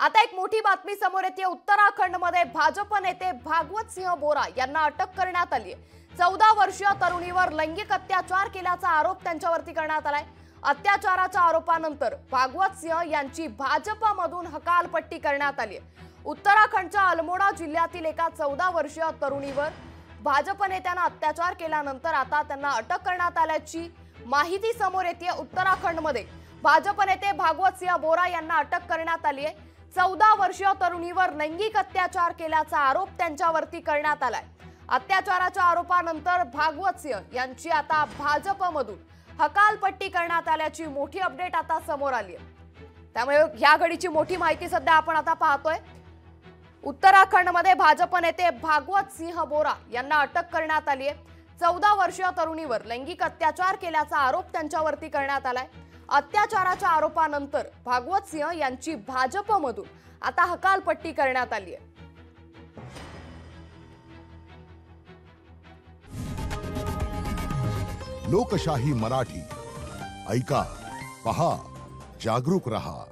आता एक मोठी बातमी समोर येते. उत्तराखंडमध्ये भाजप नेते भागवत सिंह बोरा यांना अटक करण्यात आली चौदा वर्षीय तरुणीवर लैंगिक अत्याचार केल्याचा आरोप त्यांच्यावरती करण्यात आलाय. अत्याचाराच्या आरोपानंतर भागवत सिंह यांची भाजपमधून हकालपट्टी करण्यात आली उत्तराखंडच्या अल्मोडा जिल्ह्यातील एका चौदा वर्षीय तरुणीवर भाजप नेत्यानं अत्याचार केल्यानंतर आता त्यांना अटक करण्यात आल्याची माहिती समोर येते. उत्तराखंडमध्ये भाजप नेते भागवत सिंह बोरा यांना अटक करण्यात आली आहे. चौदा वर्षीय तरुणीवर लैंगिक अत्याचार केल्याचा आरोप त्यांच्यावरती करण्यात आलाय. अत्याचाराच्या आरोपानंतर भागवत सिंह यांची आता भाजपमधून हकालपट्टी करण्यात आल्याची मोठी अपडेट आता समोर आली आहे. त्यामुळे या घडीची मोठी माहिती सध्या आपण आता पाहतोय. उत्तराखंडमध्ये भाजप नेते भागवत सिंह बोरा यांना अटक करण्यात आली आहे. चौदा वर्षीय तरुणीवर लैंगिक अत्याचार केल्याचा आरोप त्यांच्यावरती करण्यात आलाय. अत्याचाराच्या आरोपानंतर भागवत सिंह यांची भाजपमधून आता हकालपट्टी करण्यात आली आहे. लोकशाही मराठी. ऐका पहा जागरूक रहा.